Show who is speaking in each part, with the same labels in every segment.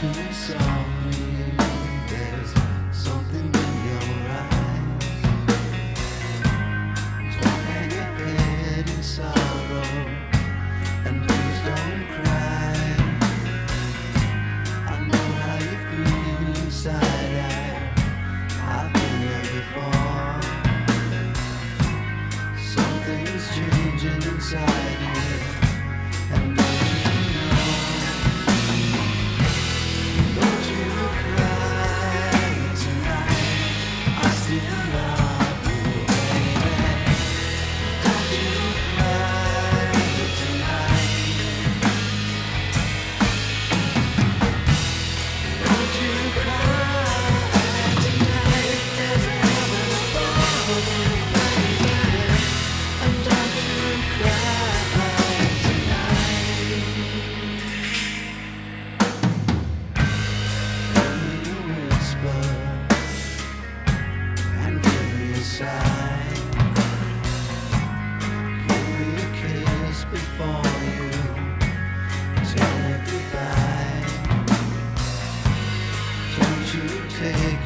Speaker 1: to the side.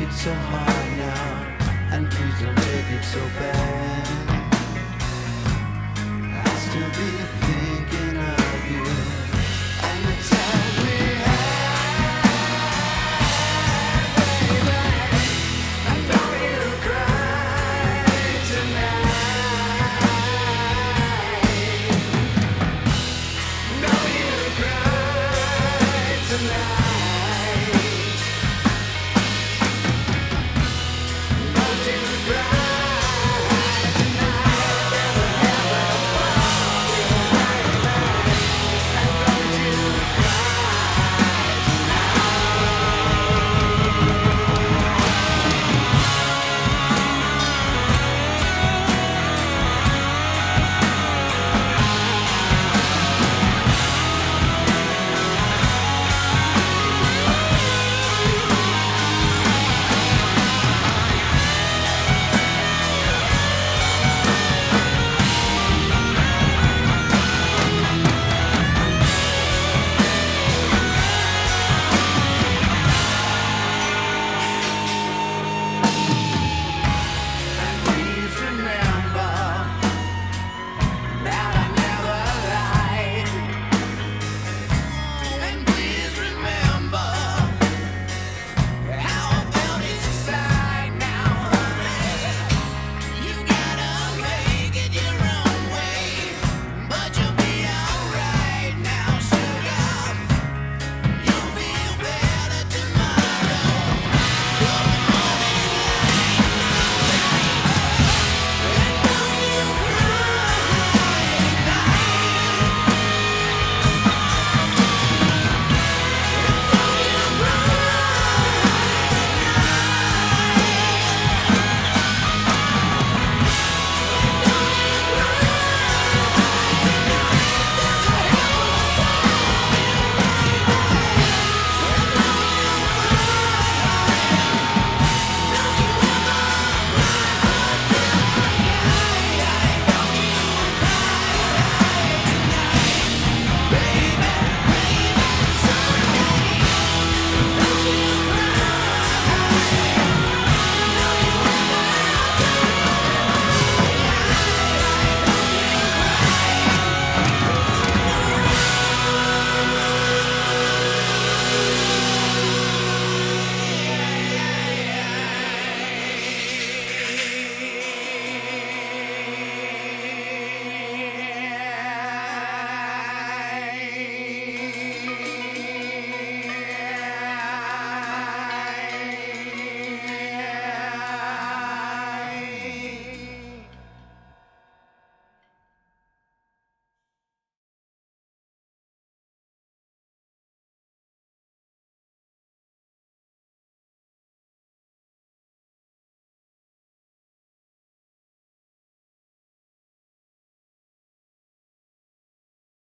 Speaker 1: it so hard now And please don't make it so bad. I'll still be